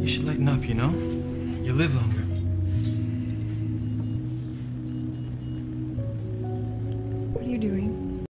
You should lighten up, you know? You live longer.